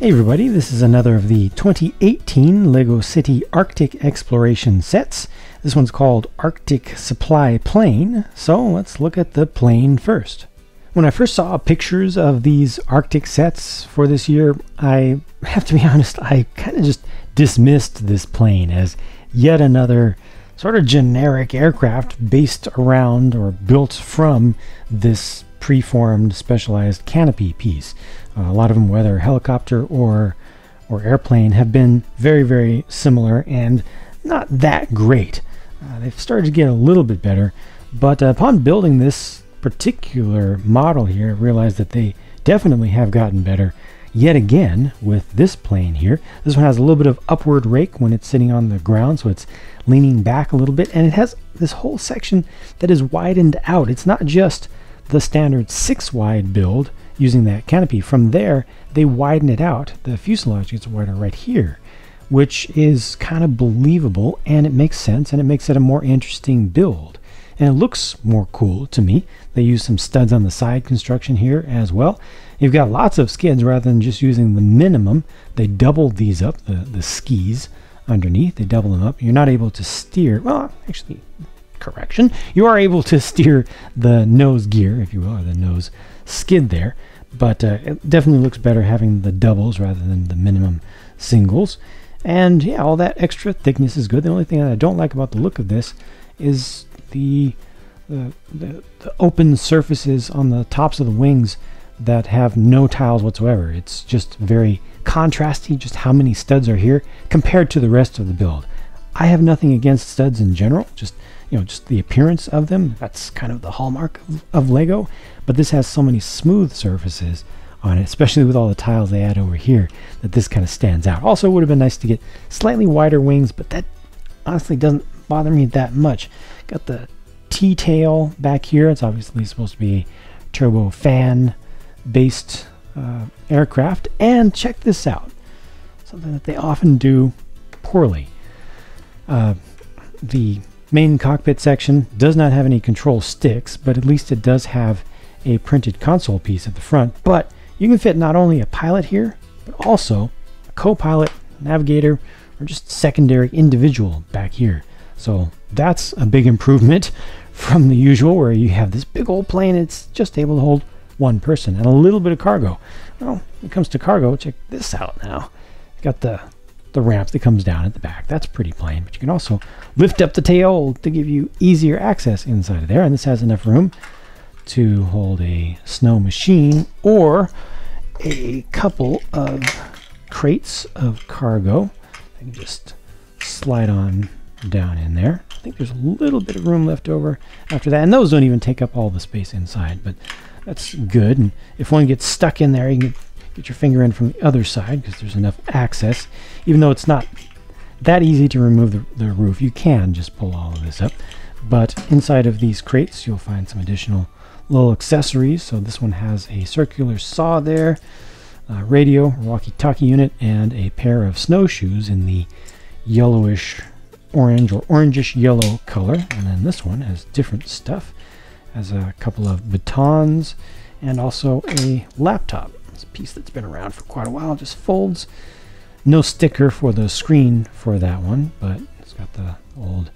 Hey everybody, this is another of the 2018 LEGO City Arctic Exploration sets. This one's called Arctic Supply Plane, so let's look at the plane first. When I first saw pictures of these Arctic sets for this year, I have to be honest, I kind of just dismissed this plane as yet another sort of generic aircraft based around or built from this preformed specialized canopy piece. Uh, a lot of them, whether helicopter or or airplane, have been very very similar and not that great. Uh, they've started to get a little bit better, but upon building this particular model here, I realized that they definitely have gotten better. Yet again, with this plane here, this one has a little bit of upward rake when it's sitting on the ground, so it's leaning back a little bit, and it has this whole section that is widened out. It's not just the standard six wide build using that canopy. From there, they widen it out. The fuselage gets wider right here, which is kind of believable and it makes sense and it makes it a more interesting build. And it looks more cool to me. They use some studs on the side construction here as well. You've got lots of skids rather than just using the minimum. They doubled these up, the, the skis underneath. They double them up. You're not able to steer. Well, actually, correction. You are able to steer the nose gear, if you will, or the nose skid there, but uh, it definitely looks better having the doubles rather than the minimum singles. And yeah, all that extra thickness is good. The only thing that I don't like about the look of this is the the, the, the open surfaces on the tops of the wings that have no tiles whatsoever. It's just very contrasty, just how many studs are here compared to the rest of the build. I have nothing against studs in general, just you know, just the appearance of them. That's kind of the hallmark of, of Lego. But this has so many smooth surfaces on it, especially with all the tiles they add over here, that this kind of stands out. Also, it would have been nice to get slightly wider wings, but that honestly doesn't bother me that much. Got the T-tail back here. It's obviously supposed to be turbo fan based uh, aircraft. And check this out. Something that they often do poorly. Uh, the main cockpit section does not have any control sticks, but at least it does have a printed console piece at the front. But you can fit not only a pilot here, but also a co-pilot, navigator, or just secondary individual back here. So that's a big improvement from the usual where you have this big old plane, it's just able to hold one person and a little bit of cargo. Well, when it comes to cargo, check this out now. Got the the ramp that comes down at the back. That's pretty plain, but you can also lift up the tail to give you easier access inside of there. And this has enough room to hold a snow machine or a couple of crates of cargo. I can just slide on down in there. I think there's a little bit of room left over after that. And those don't even take up all the space inside, but that's good. And if one gets stuck in there, you can get your finger in from the other side because there's enough access. Even though it's not that easy to remove the, the roof, you can just pull all of this up. But inside of these crates, you'll find some additional little accessories. So this one has a circular saw there, a radio, walkie-talkie unit, and a pair of snowshoes in the yellowish orange or orangish yellow color. And then this one has different stuff. Has a couple of batons and also a laptop. It's a piece that's been around for quite a while. Just folds. No sticker for the screen for that one, but it's got the old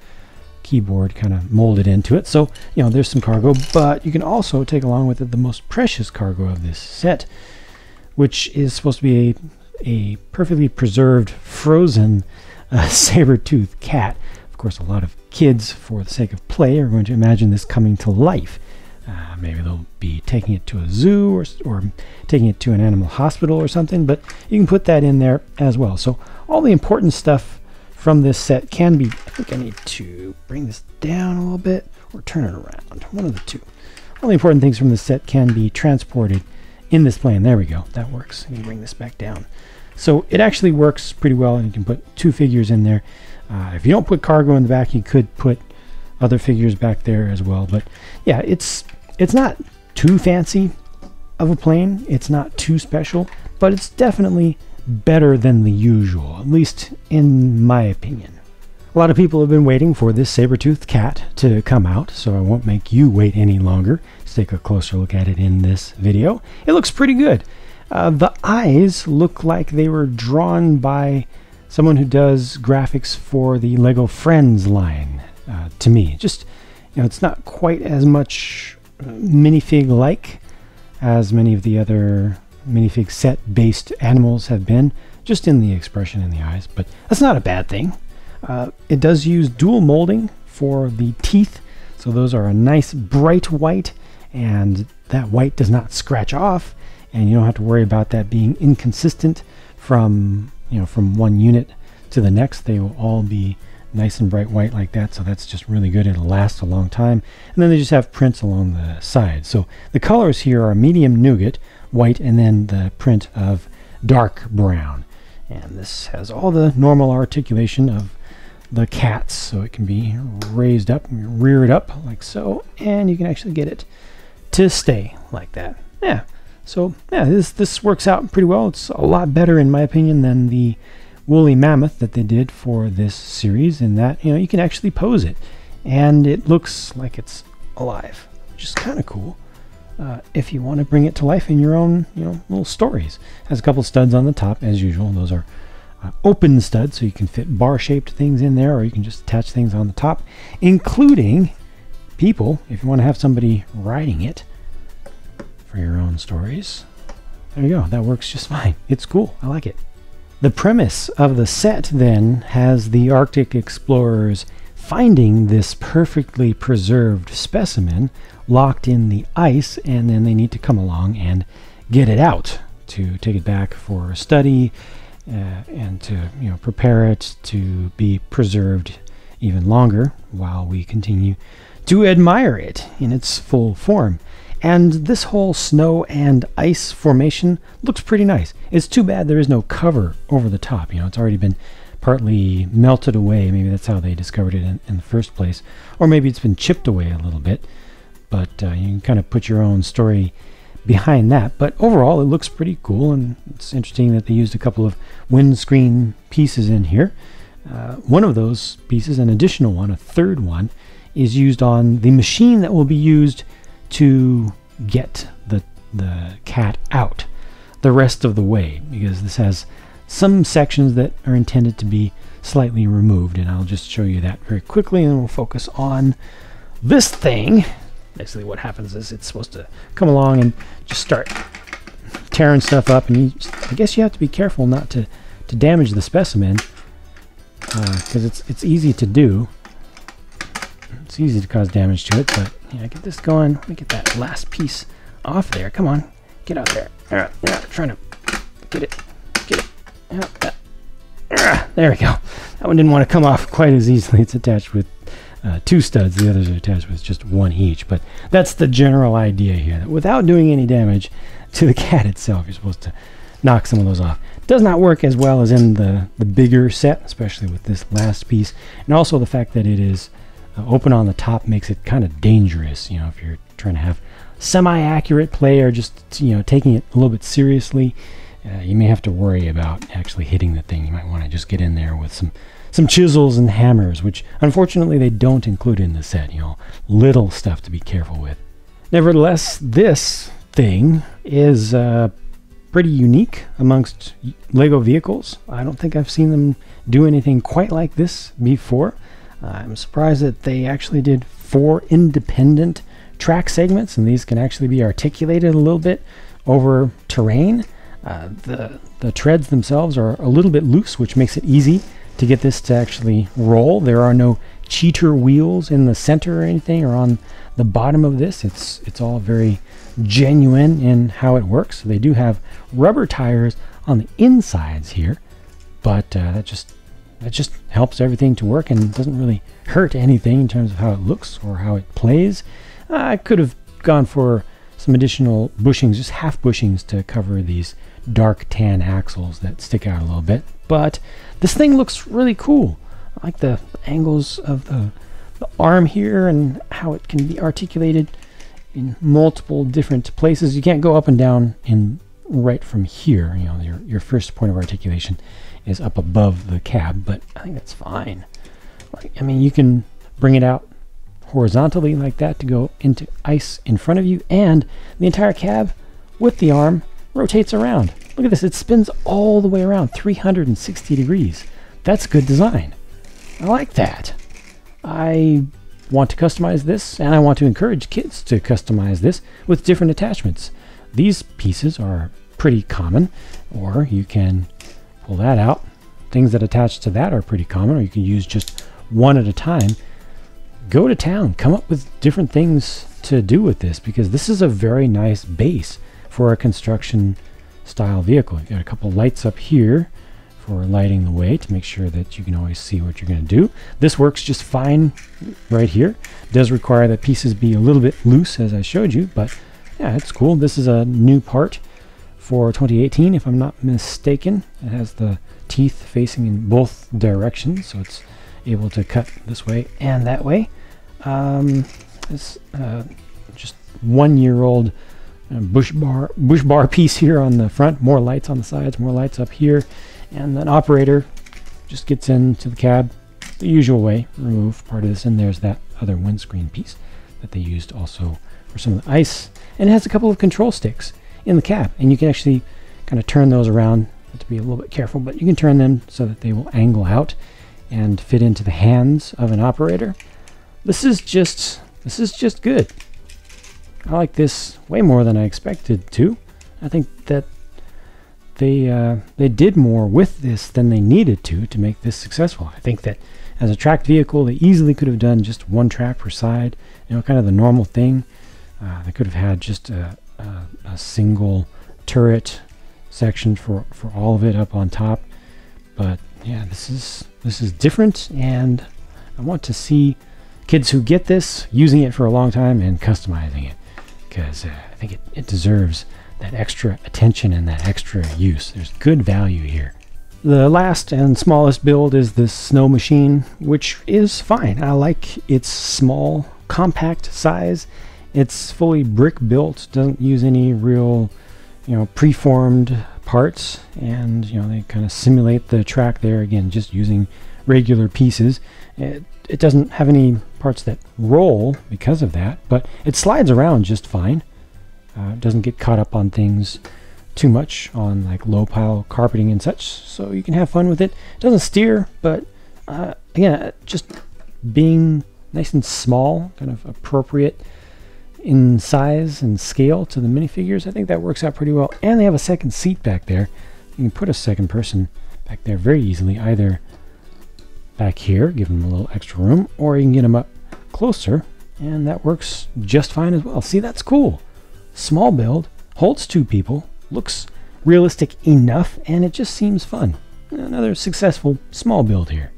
keyboard kind of molded into it. So, you know, there's some cargo, but you can also take along with it the most precious cargo of this set, which is supposed to be a, a perfectly preserved, frozen uh, saber-tooth cat. Of course, a lot of kids, for the sake of play, are going to imagine this coming to life. Uh, maybe they'll be taking it to a zoo or, or taking it to an animal hospital or something, but you can put that in there as well. So all the important stuff from this set can be, I think I need to bring this down a little bit or turn it around, one of the two. All the important things from this set can be transported in this plane. There we go, that works. Me bring this back down. So it actually works pretty well and you can put two figures in there. Uh, if you don't put cargo in the back, you could put other figures back there as well. But yeah, it's it's not too fancy of a plane. It's not too special, but it's definitely better than the usual, at least in my opinion. A lot of people have been waiting for this saber-toothed cat to come out, so I won't make you wait any longer. Let's take a closer look at it in this video. It looks pretty good. Uh, the eyes look like they were drawn by someone who does graphics for the Lego Friends line. Uh, to me, just you know, it's not quite as much uh, minifig like as many of the other minifig set based animals have been, just in the expression in the eyes. But that's not a bad thing. Uh, it does use dual molding for the teeth, so those are a nice bright white, and that white does not scratch off, and you don't have to worry about that being inconsistent from you know from one unit to the next. They will all be nice and bright white like that, so that's just really good. It'll last a long time. And then they just have prints along the side. So the colors here are medium nougat, white, and then the print of dark brown. And this has all the normal articulation of the cats, so it can be raised up, reared up like so, and you can actually get it to stay like that. Yeah. So yeah, this this works out pretty well. It's a lot better in my opinion than the woolly mammoth that they did for this series in that you know you can actually pose it. And it looks like it's alive which is kind of cool. Uh, if you want to bring it to life in your own you know little stories. Has a couple studs on the top as usual. Those are uh, open studs so you can fit bar shaped things in there or you can just attach things on the top including people if you want to have somebody riding it for your own stories. There you go. That works just fine. It's cool. I like it the premise of the set then has the Arctic explorers finding this perfectly preserved specimen locked in the ice, and then they need to come along and get it out to take it back for study uh, and to you know prepare it to be preserved even longer while we continue to admire it in its full form. And this whole snow and ice formation looks pretty nice. It's too bad there is no cover over the top. You know, it's already been partly melted away. Maybe that's how they discovered it in, in the first place. Or maybe it's been chipped away a little bit. But uh, you can kind of put your own story behind that. But overall, it looks pretty cool. And it's interesting that they used a couple of windscreen pieces in here. Uh, one of those pieces, an additional one, a third one, is used on the machine that will be used to get the, the cat out the rest of the way because this has some sections that are intended to be slightly removed and I'll just show you that very quickly and we'll focus on this thing. Basically what happens is it's supposed to come along and just start tearing stuff up and you just, I guess you have to be careful not to, to damage the specimen because uh, it's, it's easy to do. It's easy to cause damage to it, but yeah, get this going. Let me get that last piece off there. Come on, get out there. Yeah, yeah, trying to get it, get it. Yeah, yeah. There we go. That one didn't want to come off quite as easily. It's attached with uh, two studs. The others are attached with just one each. But that's the general idea here. That without doing any damage to the cat itself, you're supposed to knock some of those off. Does not work as well as in the, the bigger set, especially with this last piece. And also the fact that it is open on the top makes it kind of dangerous, you know, if you're trying to have semi-accurate play or just, you know, taking it a little bit seriously, uh, you may have to worry about actually hitting the thing. You might want to just get in there with some some chisels and hammers, which unfortunately they don't include in the set, you know, little stuff to be careful with. Nevertheless, this thing is uh, pretty unique amongst LEGO vehicles. I don't think I've seen them do anything quite like this before. I'm surprised that they actually did four independent track segments, and these can actually be articulated a little bit over terrain. Uh, the, the treads themselves are a little bit loose, which makes it easy to get this to actually roll. There are no cheater wheels in the center or anything, or on the bottom of this. It's, it's all very genuine in how it works. They do have rubber tires on the insides here, but uh, that just it just helps everything to work and doesn't really hurt anything in terms of how it looks or how it plays. I could have gone for some additional bushings, just half bushings to cover these dark tan axles that stick out a little bit. But this thing looks really cool. I like the angles of the, the arm here and how it can be articulated in multiple different places. You can't go up and down in right from here. You know, your, your first point of articulation is up above the cab, but I think that's fine. Like, I mean, you can bring it out horizontally like that to go into ice in front of you, and the entire cab with the arm rotates around. Look at this, it spins all the way around 360 degrees. That's good design. I like that. I want to customize this and I want to encourage kids to customize this with different attachments. These pieces are pretty common or you can pull that out. Things that attach to that are pretty common or you can use just one at a time. Go to town, come up with different things to do with this because this is a very nice base for a construction style vehicle. You've got a couple lights up here for lighting the way to make sure that you can always see what you're going to do. This works just fine right here. Does require that pieces be a little bit loose as I showed you, but yeah, it's cool. This is a new part for 2018 if I'm not mistaken. It has the teeth facing in both directions, so it's able to cut this way and that way. Um, this uh, just one year old uh, bush bar bush bar piece here on the front, more lights on the sides, more lights up here and an operator just gets into the cab the usual way, remove part of this, and there's that other windscreen piece that they used also for some of the ice. And it has a couple of control sticks in the cab, and you can actually kind of turn those around. have to be a little bit careful, but you can turn them so that they will angle out and fit into the hands of an operator. This is just this is just good. I like this way more than I expected to. I think that they uh, they did more with this than they needed to to make this successful. I think that as a tracked vehicle, they easily could have done just one track per side, you know, kind of the normal thing. Uh, they could have had just a, a, a, single turret section for, for all of it up on top. But yeah, this is this is different, and I want to see kids who get this using it for a long time and customizing it because uh, I think it, it deserves that extra attention and that extra use. There's good value here. The last and smallest build is the snow machine, which is fine. I like its small, compact size. It's fully brick built, doesn't use any real, you know, preformed parts, and you know they kind of simulate the track there again, just using regular pieces. It, it doesn't have any parts that roll because of that, but it slides around just fine. Uh, doesn't get caught up on things too much on like low pile carpeting and such, so you can have fun with it. it doesn't steer, but uh, again, just being nice and small, kind of appropriate in size and scale to the minifigures, I think that works out pretty well. And they have a second seat back there. You can put a second person back there very easily, either back here, give them a little extra room, or you can get them up closer, and that works just fine as well. See, that's cool small build, holds two people, looks realistic enough, and it just seems fun. Another successful small build here.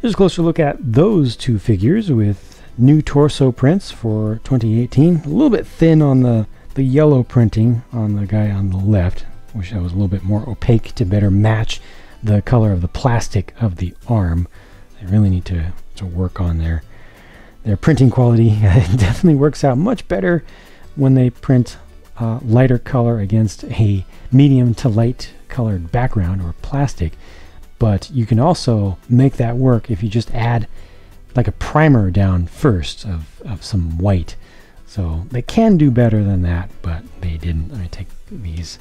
Here's a closer look at those two figures with new torso prints for 2018. A little bit thin on the, the yellow printing on the guy on the left. Wish that was a little bit more opaque to better match the color of the plastic of the arm. They really need to, to work on their their printing quality. it definitely works out much better when they print lighter color against a medium to light colored background or plastic. But you can also make that work if you just add like a primer down first of, of some white. So they can do better than that, but they didn't. Let me take these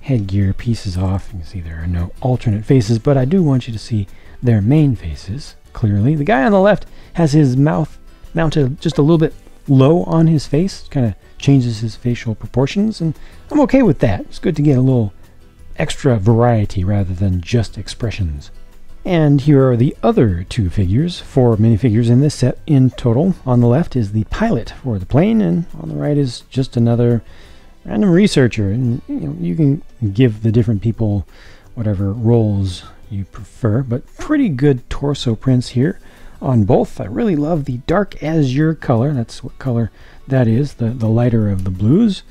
headgear pieces off. You can see there are no alternate faces, but I do want you to see their main faces clearly. The guy on the left has his mouth mounted just a little bit low on his face, kind of changes his facial proportions, and I'm okay with that. It's good to get a little extra variety rather than just expressions. And here are the other two figures, four minifigures in this set in total. On the left is the pilot for the plane, and on the right is just another random researcher. And you, know, you can give the different people whatever roles you prefer, but pretty good torso prints here on both. I really love the dark azure color. That's what color that is, the, the lighter of the blues.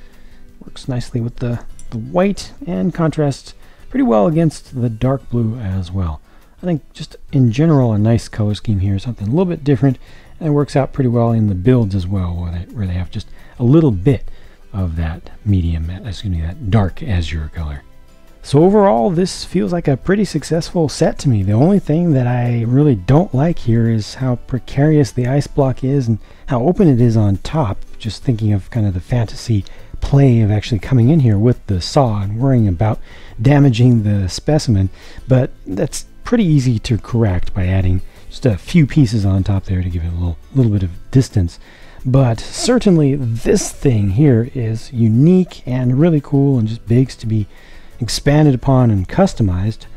Works nicely with the, the white and contrasts pretty well against the dark blue as well. I think just in general a nice color scheme here, something a little bit different, and it works out pretty well in the builds as well, where they, where they have just a little bit of that medium, excuse me, that dark azure color. So overall, this feels like a pretty successful set to me. The only thing that I really don't like here is how precarious the ice block is and how open it is on top. Just thinking of kind of the fantasy play of actually coming in here with the saw and worrying about damaging the specimen, but that's pretty easy to correct by adding just a few pieces on top there to give it a little, little bit of distance. But certainly this thing here is unique and really cool and just begs to be expanded upon and customized.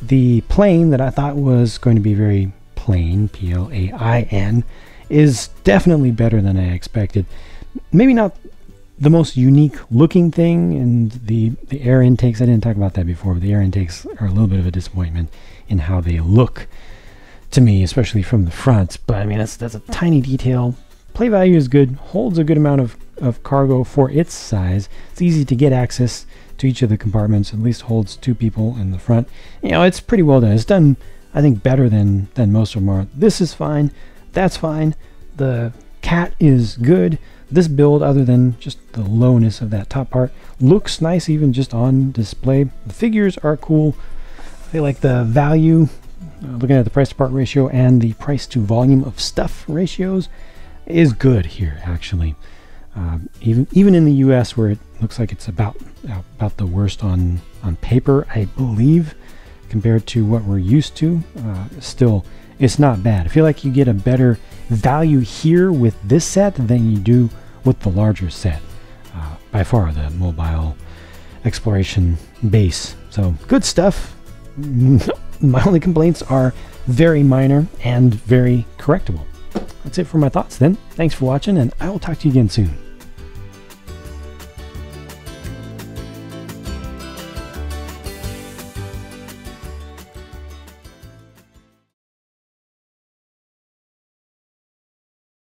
The plane that I thought was going to be very plain, P-L-A-I-N, is definitely better than I expected. Maybe not the most unique looking thing and the, the air intakes, I didn't talk about that before, but the air intakes are a little bit of a disappointment in how they look to me, especially from the front. But I mean, that's, that's a tiny detail. Play value is good, holds a good amount of, of cargo for its size. It's easy to get access to each of the compartments, at least holds two people in the front. You know, it's pretty well done. It's done, I think, better than, than most of them are. This is fine. That's fine. The cat is good. This build, other than just the lowness of that top part, looks nice even just on display. The figures are cool. Feel like the value, uh, looking at the price to part ratio and the price to volume of stuff ratios, is good here actually. Um, even even in the U.S. where it looks like it's about about the worst on on paper, I believe, compared to what we're used to. Uh, still, it's not bad. I feel like you get a better value here with this set than you do with the larger set. Uh, by far, the mobile exploration base. So good stuff. my only complaints are very minor and very correctable. That's it for my thoughts then. Thanks for watching, and I will talk to you again soon.